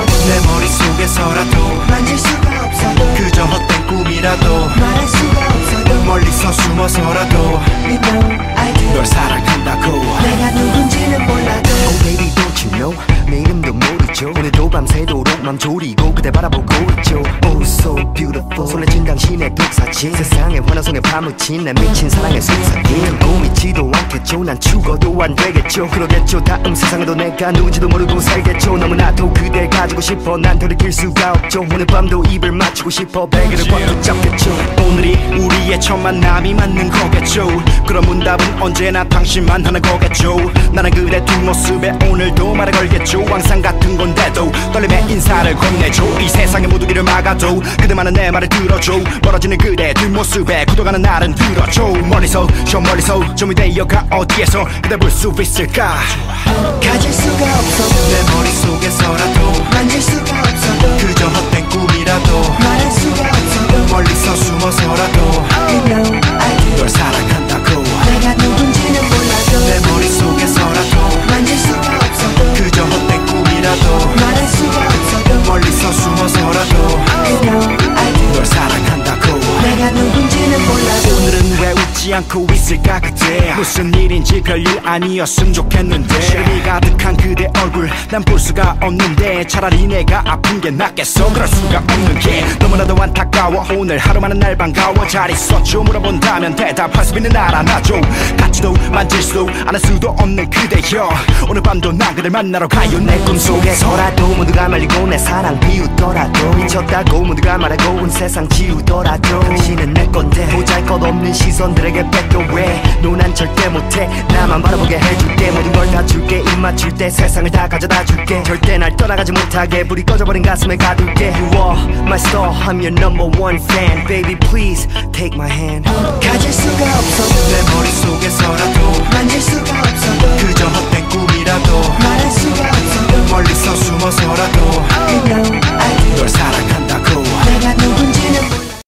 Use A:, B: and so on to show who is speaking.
A: 없어도 내 머릿속에서라도 만질 수가 없어도 그저 헛된 꿈이라도 말할 수가 없어도 멀리서 숨어서라도
B: You know I do
A: 널 사랑한다고.
B: 내가 누군지는 몰라도
C: Oh baby don't you know? 내 이름도 모르죠. 오늘도 밤새도록 맘 졸이고 그대 바라보고 있죠 Oh so beautiful 손에 쥔 당신의 독사진 세상에 환호성에 파묻힌 내 미친 사랑의 속삭임 꿈이지도 않겠죠 난 죽어도 안 되겠죠 그러겠죠 다음 세상에도 내가 누군지도 모르고 살겠죠 너무나도 그댈 가지고 싶어 난 돌이킬 수가 없죠 오늘 밤도 입을 맞추고 싶어 베개를 꽉 붙잡겠죠
A: 오늘이 우리의 첫 만남이 맞는 거겠죠 그런 문답은 언제나 당신만 하는 거겠죠 나는 그대 뒷모습에 오늘도 말을 걸겠죠 항상 같은 건데도 떨림의 인사를 건네줘. 이 세상의 모두기를 막아도 그대만은 내 말을 들어줘. 멀어지는 그대 뒷모습에 굳어가는 나를 들어줘. 멀리서 저 멀리서 좀이 되어가 어디에서 그대 볼 수 있을까?
B: 가질 수가 없어도
A: 내 머릿속에서 않고 있을까 그대 무슨 일인지 별일 아니었으면 좋겠는데. 실이 가득한 그대 얼굴 난 볼 수가 없는데. 차라리 내가 아픈 게 낫겠어. 그럴 수가 없는 게. 너무나도 안타까워. 오늘 하루만은 날 반가워. 잘 있었죠. 물어본다면 대답할 수 있는 알아놔줘 같지도 만질 수도 않을 수도 없는 그대여. 오늘 밤도 난 그댈 만나러 가요. 내 꿈속에서
C: 속에서라도 모두가 말리고 내 사랑 비웃더라도 미쳤다고 모두가 말하고 온 세상 지우더라도 당신은 내 건데 보잘것없는 시선들에게 뺏겨 왜? 논한 절대 못해. 나만 바라보게 해줄 게. 모든 걸 다 줄게. 입 맞출 때 세상을 다 가져다 줄게. 절대 날 떠나가지 못하게 불이 꺼져버린 가슴에 가둘게. You are my star. I'm your number one fan. Baby please take my hand.
B: 가질 수가 없어
A: 내 머릿속에서라도
B: 만질 수가 없어
A: 그저 헛된 꿈이라도 말할 수가 없어 멀리서 숨어서라도. I know.